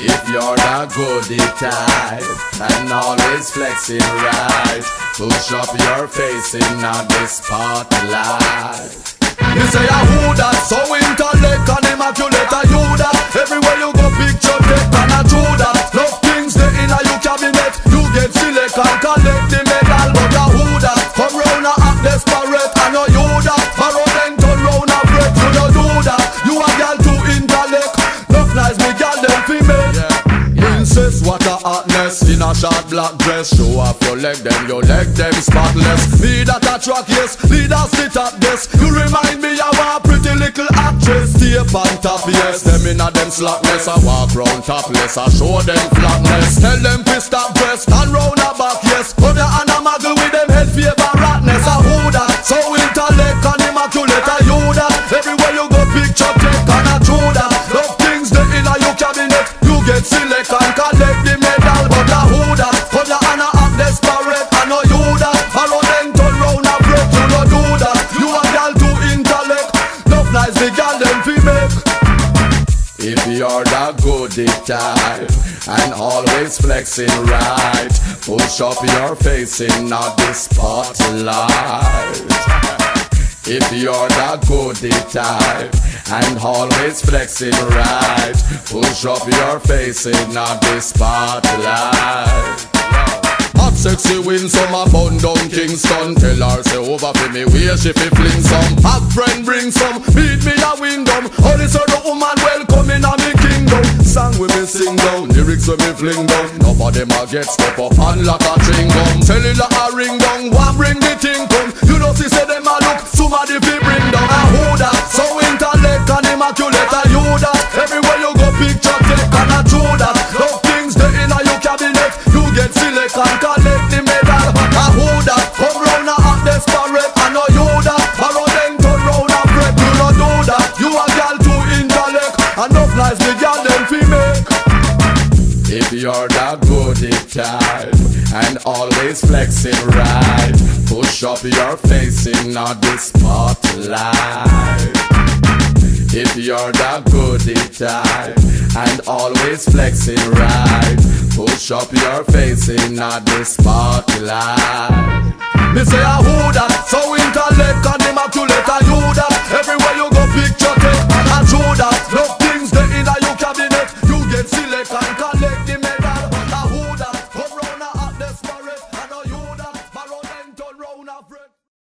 If you're the goody type and always flexing right, push up your face in the spotlight. In a short black dress. Show off your leg them your leg them spotless. Me that a track yes. Leader sit at this You remind me of a pretty little actress. Stay on top yes. Them inna them slackness. I walk round topless. I show them flatness. Tell them to stop dress Stand round a back the goody type and always flexing right, push up your face in not the spotlight. If you're the goody type and always flexing right, push up your face in the spotlight. Hot sexy win some a bun down Kingston Tell her say over for me where she fi fling some. Have friend bring some. Beat me a windom All sing down, lyrics we me fling down. Enough of them a get step up and like a chewing gum Cellular a ring down, one bring the thing come? You know see say them a look, somebody fi bring down A who that, so intellect and immaculate A you that, everywhere you go picture take and a true that Love things they in a your cabinet You get select and collect If you're the goody type and always flexing right, push up your face in the spotlight. If you're the goody type and always flexing right, push up your face in the spotlight. Me say a